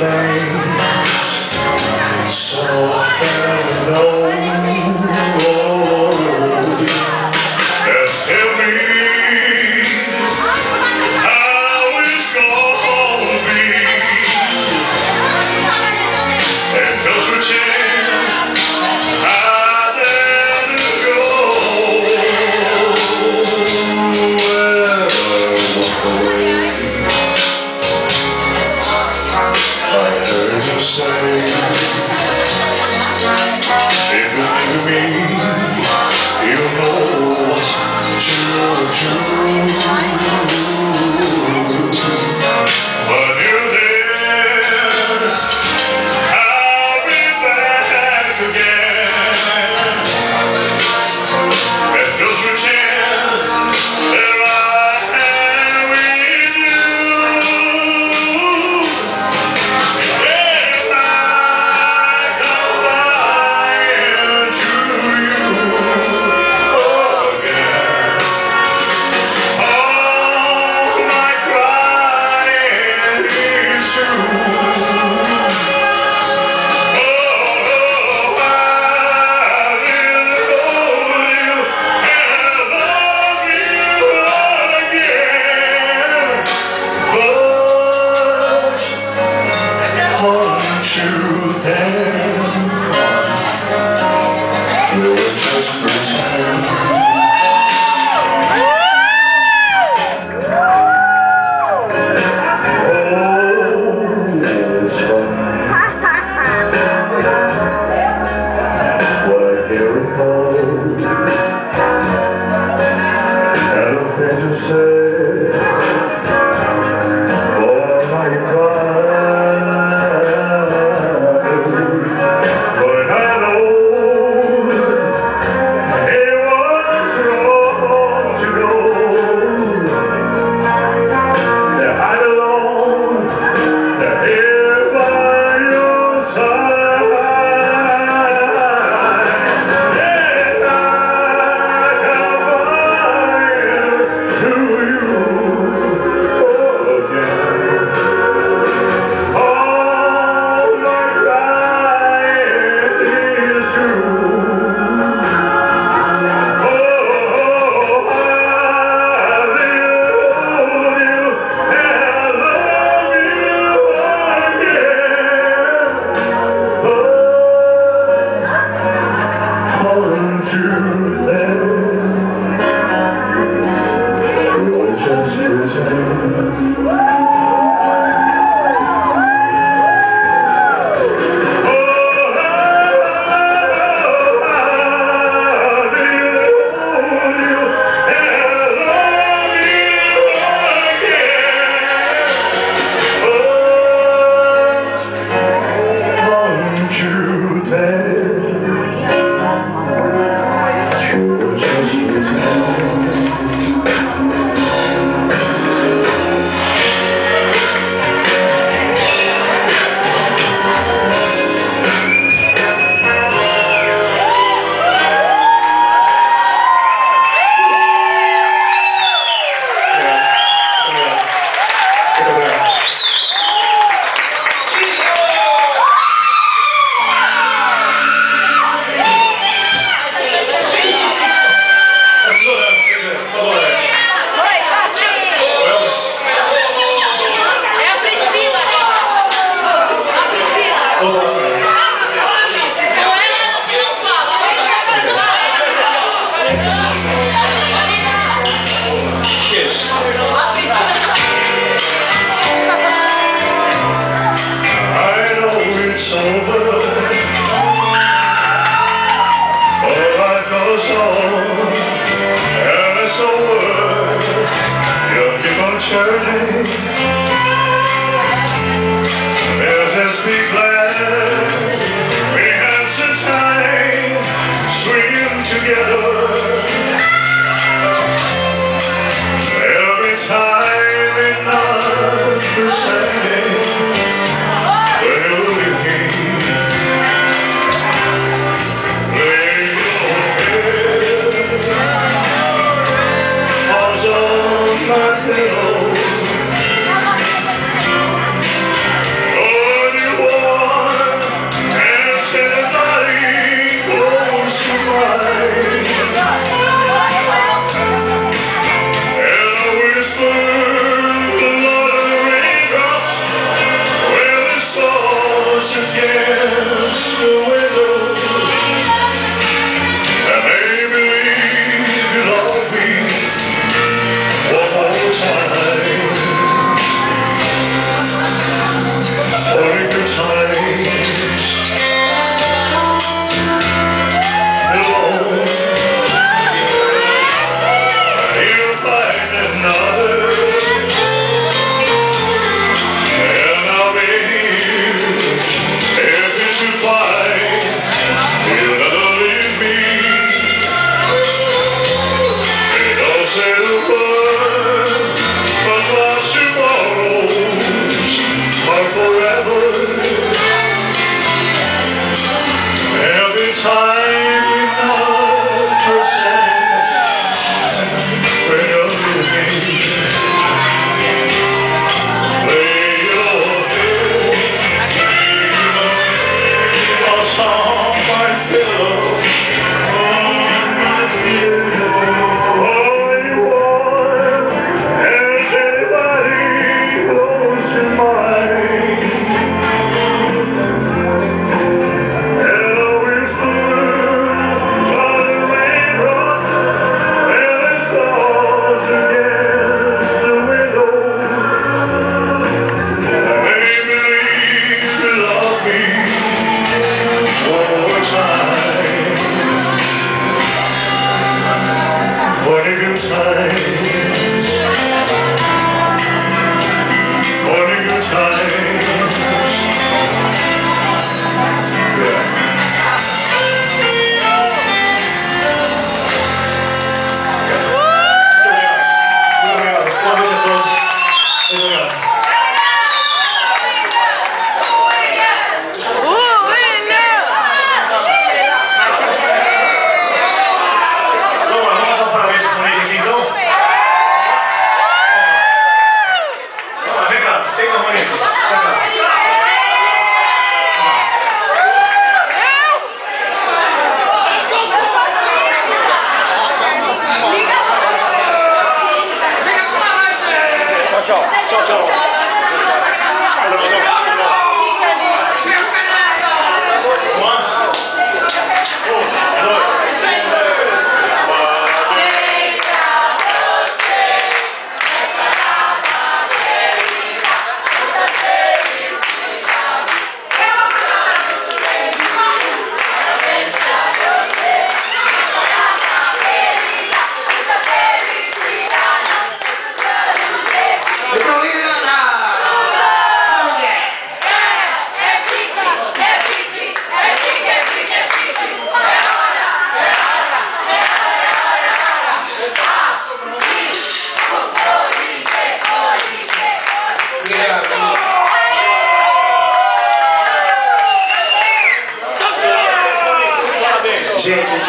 birthday Yeah. journey Yeah.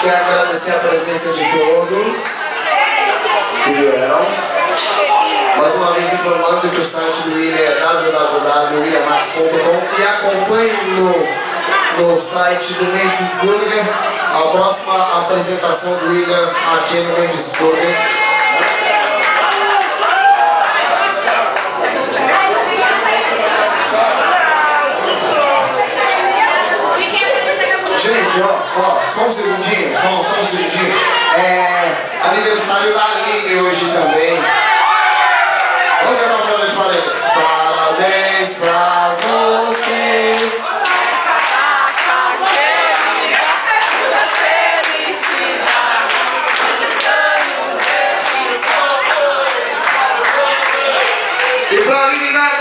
Quer agradecer a presença de todos que vieram. Mais uma vez informando que o site do William é www.williamax.com e acompanhe no, no site do Memphis Burger a próxima apresentação do William aqui no Memphis Burger. Gente, ó, ó, só um segundinho, só, só um segundinho. É aniversário da Aline hoje também. Vamos cantar uma vez para ele. Parabéns pra você. E pra Aline nada!